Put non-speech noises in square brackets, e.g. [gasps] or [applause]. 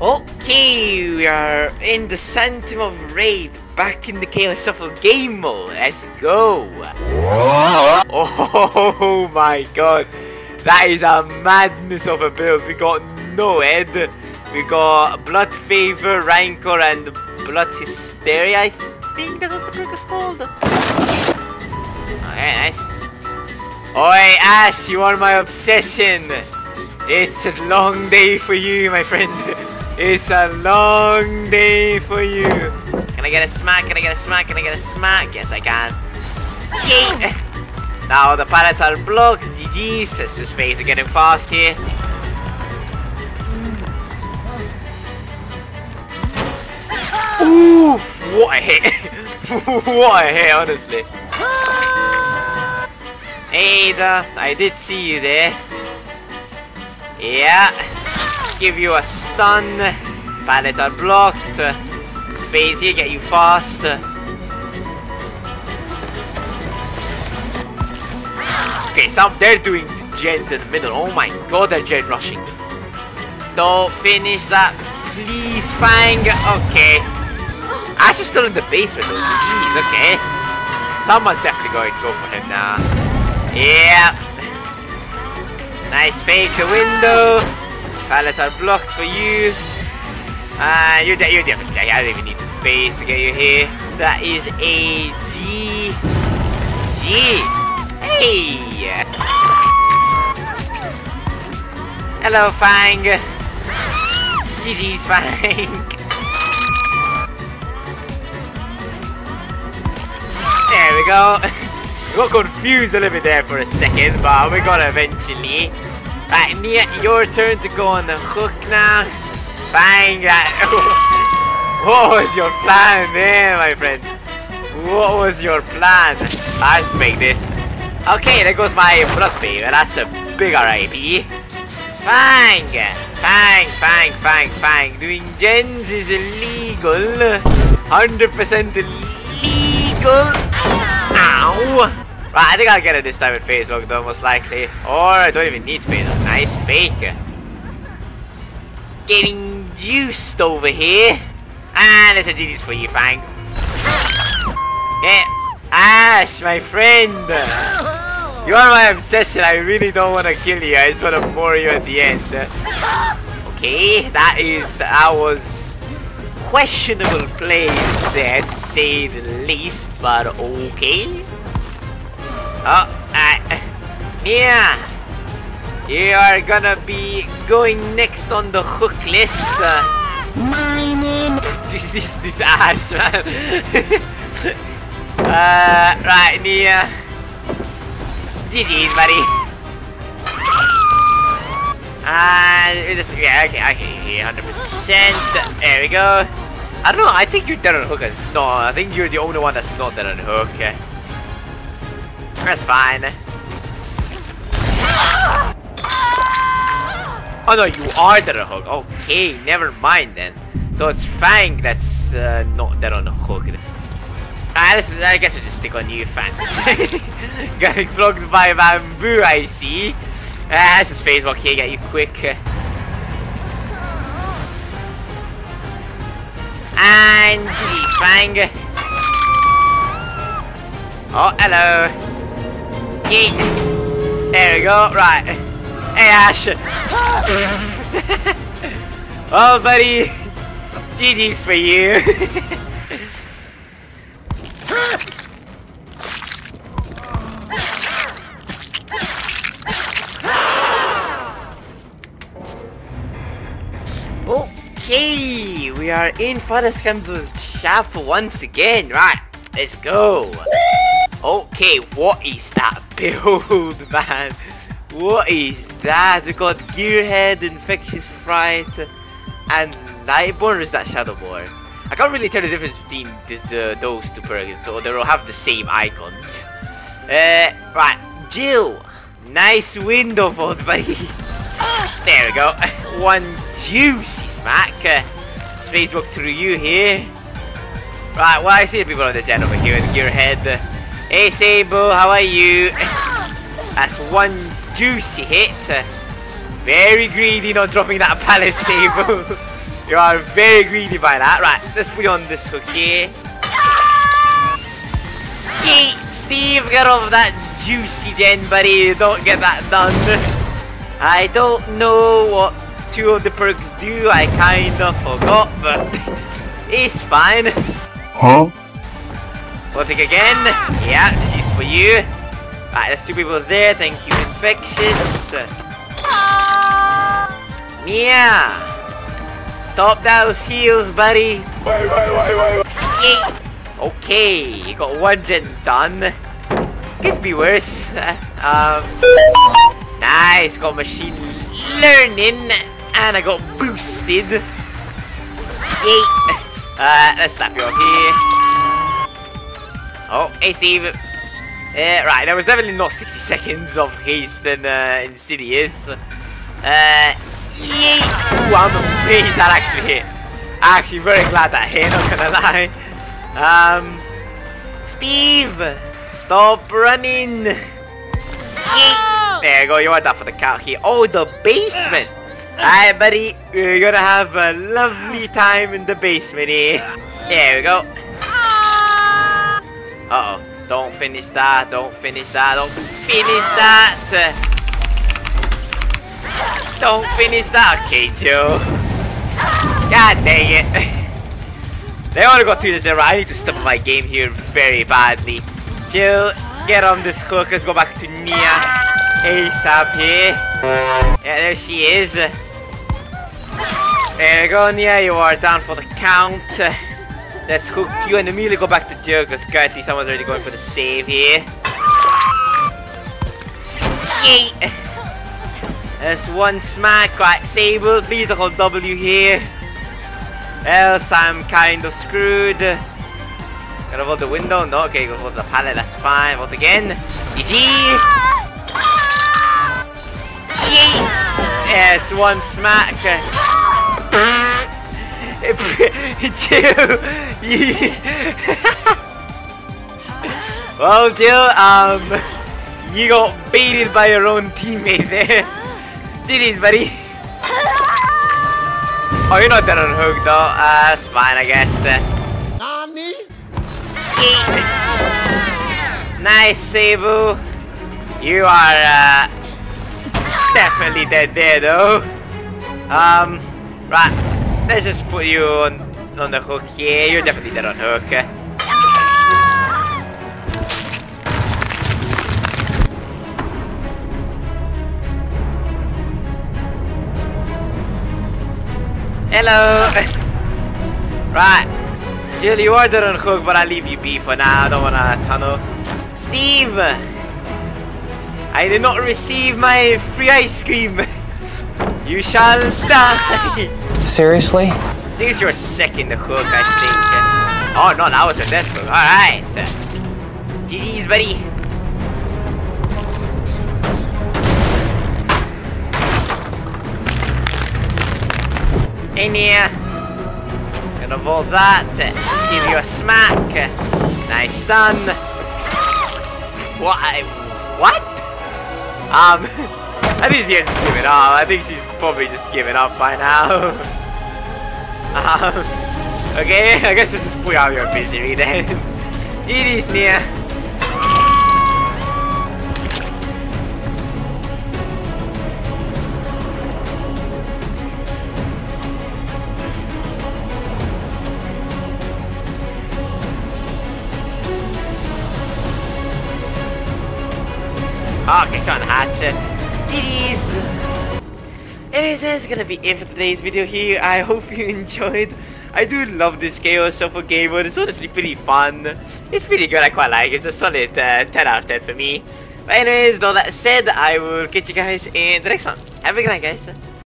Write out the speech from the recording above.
Okay, we are in the Sanctum of Wrath, back in the Chaos Shuffle game mode. Let's go. Oh [laughs] my god. That is a madness of a build. We got no head. We got Blood Favor, Rancor, and Blood Hysteria, I think that's what the book is called. Okay, nice. Oi, Ash, you are my obsession. It's a long day for you, my friend. [laughs] It's a long day for you. Can I get a smack? Can I get a smack? Can I get a smack? Yes, I can. [laughs] Now the pallets are blocked. GG's. Let's just phase to getting fast here. Oof! What a hit! [laughs] what a hit, honestly. [laughs] Ada, I did see you there. Yeah. Give you a stun. Pallets are blocked. Phase here, get you fast. Okay, some they're doing gens in the middle. Oh my god, they're gen rushing. Don't finish that, please, Fang. Okay. Ash is still in the basement though. Jeez, okay. Someone's definitely going to go for him now. Yeah. Nice fake the window. Pallets are blocked for you. Uh, you're, de you're dead. I don't even need to phase to get you here. That is a G. Jeez. Hey. Hello, Fang. GG's, Fang. There we go. [laughs] We got confused a little bit there for a second, but we got eventually. Right, Nea, your turn to go on the hook now. Fang [laughs] that. what was your plan there, my friend? What was your plan? Let's make this. Okay, there goes my blood favor. That's a big RIP. Fang! Fang, fang, fang, fang. Doing gens is illegal. 100% illegal. Ow! Right, I think I'll get it this time with walk though, most likely. Or I don't even need walk. Nice fake. Getting juiced over here. And there's a GG's for you, Fang. Yeah. Ash, my friend. You are my obsession. I really don't want to kill you. I just want to bore you at the end. Okay, that is... That was questionable play there, to say the least. But okay. Oh, uh, Nea, you are gonna be going next on the hook list. Uh, My name. [laughs] this is this ass, man. [laughs] uh, right, Nea. GG's, buddy. And uh, this, yeah, okay, okay, 100%. There we go. I don't know. I think you're dead on hook. as- No, I think you're the only one that's not dead on hook. That's fine. Oh no, you are on hook. Okay, never mind then. So it's Fang that's uh, not dead on the hook. Ah, this I guess we'll just stick on you, Fang. [laughs] Getting flogged by bamboo, I see. Ah, let's just phase walk here, get you quick. And Fang. Oh, hello. Yeet. There we go. Right. Hey, Ash. [laughs] oh, buddy. GG's for you. [laughs] okay, we are in Father Campbell Chapel once again. Right, let's go. Okay, what is that build, man? What is that? We got Gearhead, Infectious Fright, and Lightborn, or is that Shadowborn? I can't really tell the difference between the, those two perks, so they will have the same icons. Uh, right, Jill. Nice window vault, buddy. There we go. [laughs] One juicy smack. Uh, Space walk through you here. Right, well, I see people on the gen over here with Gearhead. Hey, Sable, how are you? [gasps] That's one juicy hit. Very greedy not dropping that pallet, [laughs] Sable. You are very greedy by that. Right, let's put you on this hook here. [laughs] Hey, Steve, get off that juicy gen, buddy. Don't get that done. [laughs] I don't know what two of the perks do. I kinda forgot, but it's fine. Huh? We'll again. Yeah, this is for you. Right, there's two people there. Thank you, infectious. Mia! Stop those heals, buddy. Wait, wait, wait, wait. Yay. Okay, you got one gen done. Could be worse. [laughs] um, nice, got machine learning, and I got boosted. Yay! Uh, let's slap you up here. Oh, hey Steve. Uh, right, there was definitely not 60 seconds of haste and uh, Insidious. Uh! Ooh, I'm amazed that actually hit. I'm actually, very glad that hit, not gonna lie. Um, Steve, stop running. There you go, you want that for the count here. Oh, the basement. Alright, buddy, we're gonna have a lovely time in the basement here. There we go. Uh-oh. Don't finish that. Don't finish that. Don't finish that. Don't finish that. Okay, Joe. God dang it. [laughs] they only got two this there. I need to step up my game here very badly. Jill, get on this hook. Let's go back to Nea. ASAP here. Yeah, there she is. There you go, Nea. You are down for the count. Let's hook you and immediately go back to Joe because currently someone's already going for the save here. Yay! There's one smack. Right, Sable, please don't hold W here. Else I'm kind of screwed. Gotta hold the window? No, okay, go hold the pallet, that's fine. Vote again. GG! Yes, one smack. Jill! [laughs] [laughs] well, Jill, um, you got baited by your own teammate there. [laughs] GG's, buddy. Oh, you're not dead on hook though. Uh, that's fine, I guess. Nani? Nice, Sable. You are uh, definitely dead there though. Um, right. Let's just put you on, on the hook here. You're definitely dead on hook. Hello. [laughs] right. Jill, you are dead on hook, but I'll leave you be for now. I don't wanna tunnel. Steve! I did not receive my free ice cream. [laughs] you shall die. [laughs] Seriously? I think it's your second hook, I think. Oh no, that was your death hook. Alright. GG's, buddy. Hey, Nea. Gonna vault that. Give you a smack. Nice stun. What? What? Um, [laughs] I think she's just giving up. I think she's probably just giving up by now. [laughs] um, okay, [laughs] I guess let's just put out your misery then. [laughs] it is near. Okay, Sean Hatch. GG's! Anyways, that's gonna be it for today's video here. I hope you enjoyed. I do love this Chaos Shuffle game mode. It's honestly pretty fun. It's pretty good. I quite like it. It's a solid uh, 10 out of 10 for me. But anyways, though that said, I will catch you guys in the next one. Have a good night, guys.